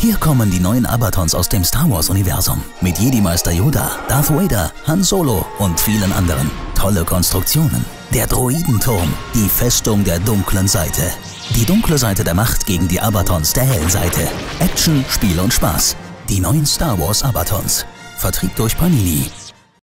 Hier kommen die neuen Abatons aus dem Star Wars-Universum. Mit Jedi-Meister Yoda, Darth Vader, Han Solo und vielen anderen. Tolle Konstruktionen. Der Droidenturm, die Festung der dunklen Seite. Die dunkle Seite der Macht gegen die Abatons der hellen Seite. Action, Spiel und Spaß. Die neuen Star Wars Abatons. Vertrieb durch Panini.